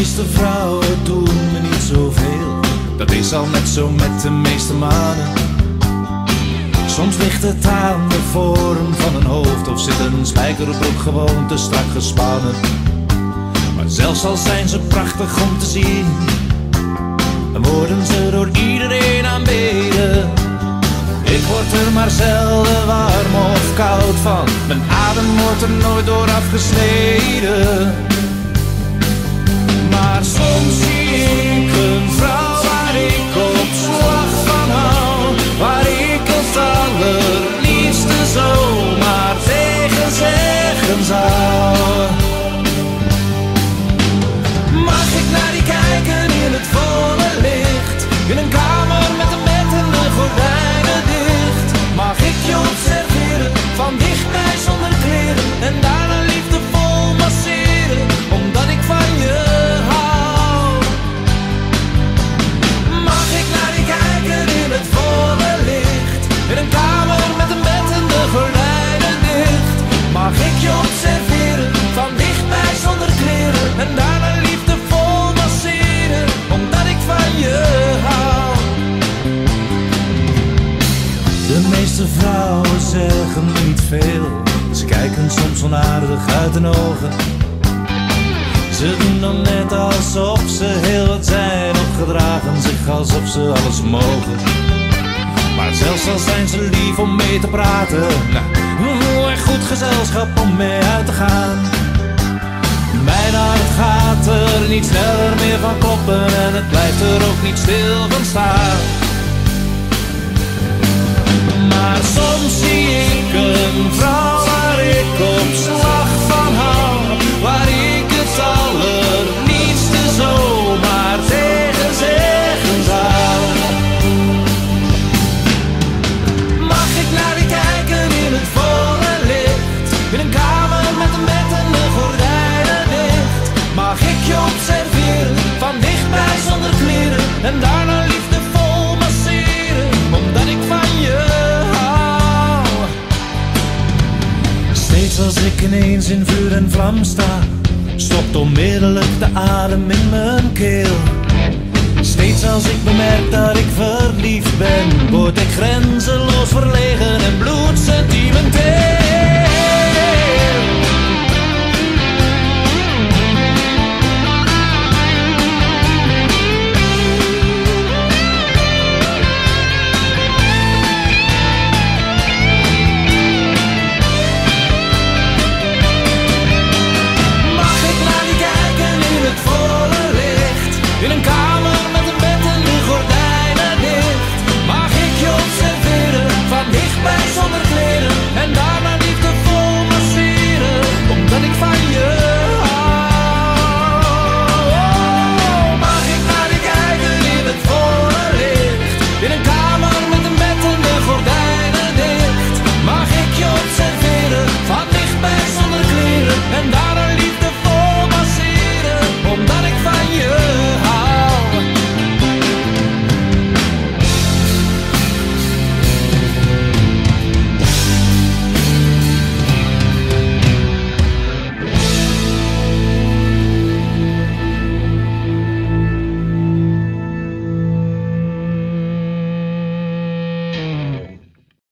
meeste vrouwen doen me niet zoveel. Dat is al net zo met de meeste mannen. Soms ligt het aan de vorm van een hoofd of zit een spijkerbroek gewoon te strak gespannen. Maar zelfs al zijn ze prachtig om te zien, dan worden ze door iedereen aanbeden. Ik word er maar zelden warm of koud van, mijn adem wordt er nooit door afgesneden. De vrouwen zeggen niet veel. Ze kijken soms onaardig uit hun ogen. Ze doen dan net alsof ze heel wat zijn of gedragen zich alsof ze alles mogen. Maar zelfs al zijn ze lief om mee te praten, nou, goed gezelschap om mee uit te gaan. Mijn hart gaat er niet sneller meer van kloppen en het blijft er ook niet stil van staan. Als ik ineens in vuur en vlam sta, stopt onmiddellijk de adem in mijn keel. Steeds als ik bemerk dat ik verliefd ben, word ik grenzeloos verlegen en bloedsentimenteel.